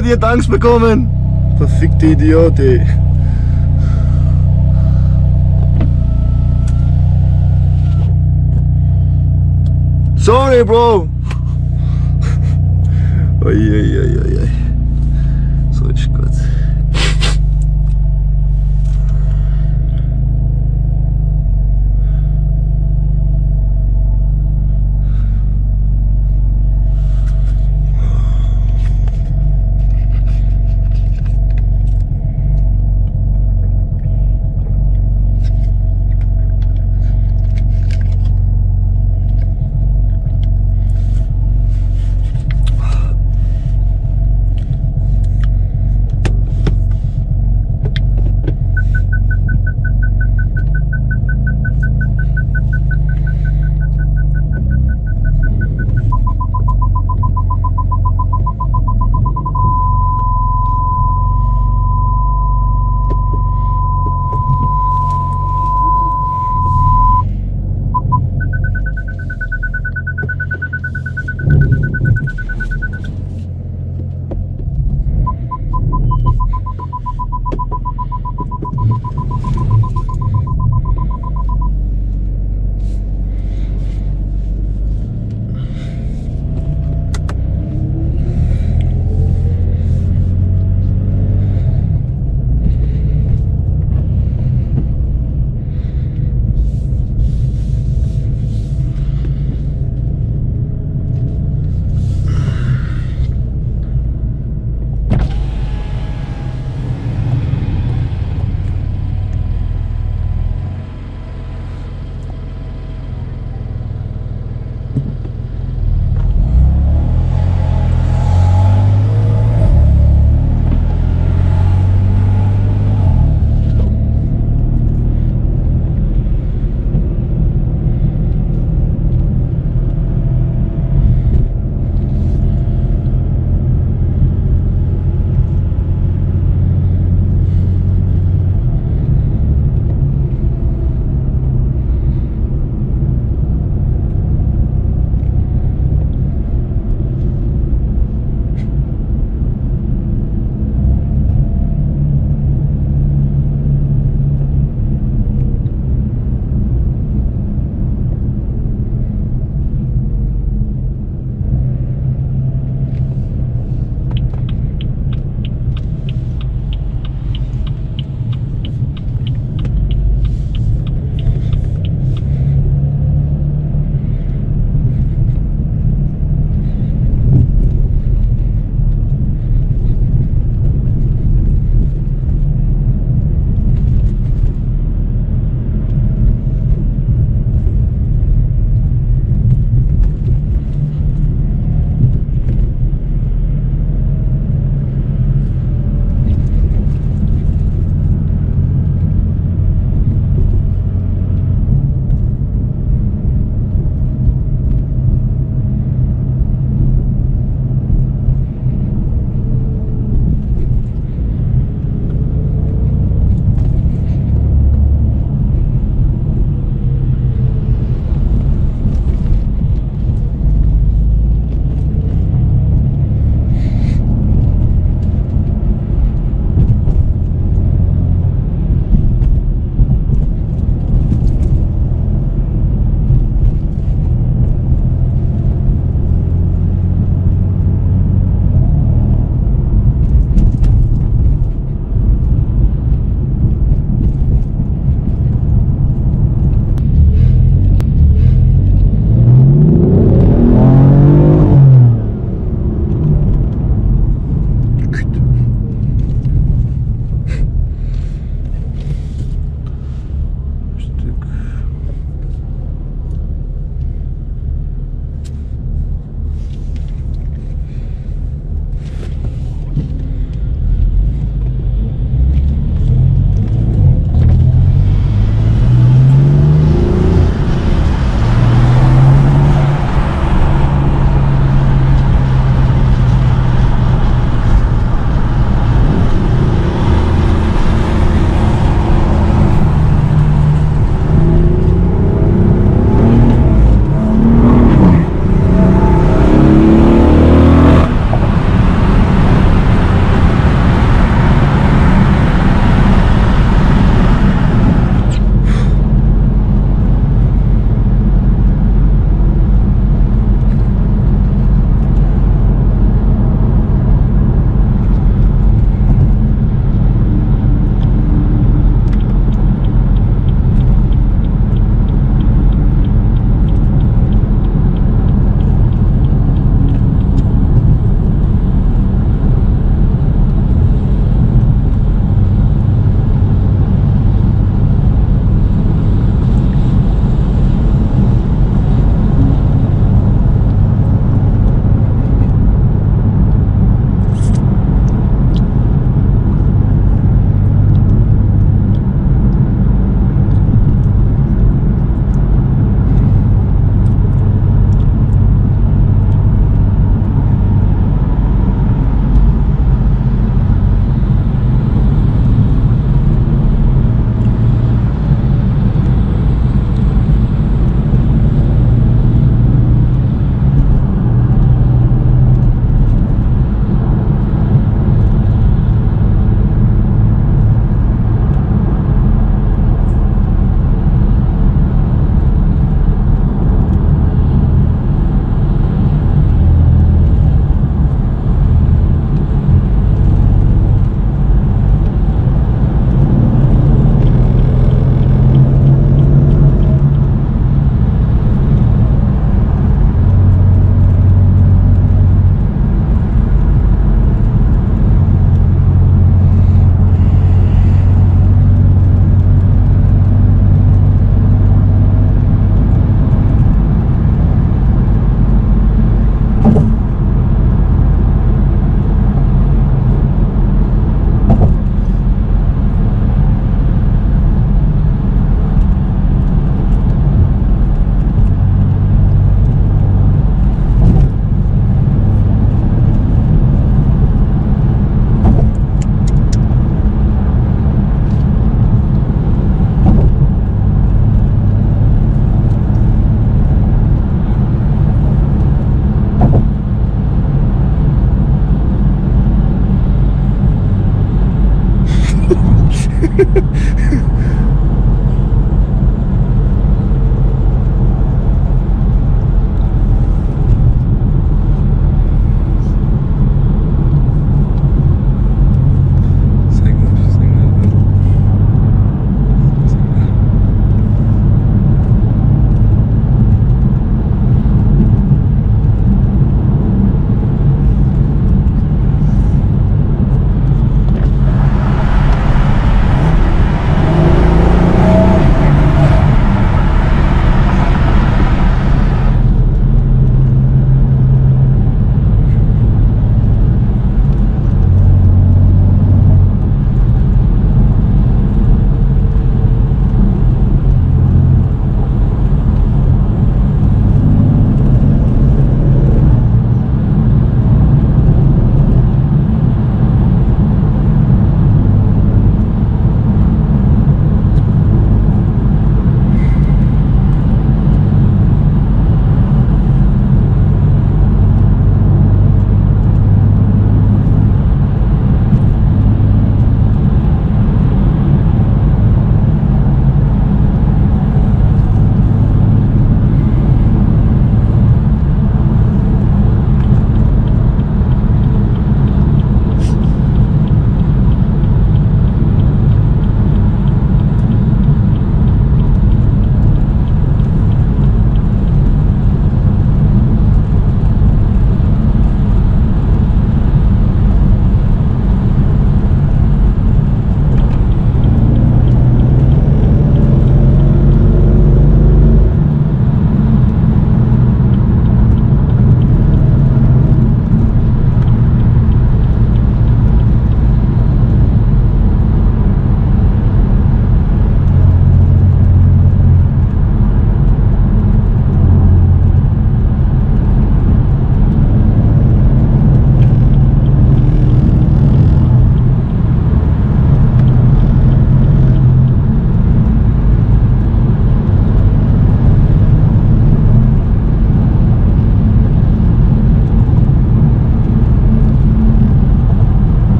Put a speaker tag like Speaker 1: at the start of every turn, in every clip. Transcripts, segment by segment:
Speaker 1: die hat Angst bekommen. Verfickte Idiot, ey. Sorry, Bro. Oi, oi, oi, oi,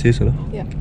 Speaker 1: See you, soon.
Speaker 2: Yeah.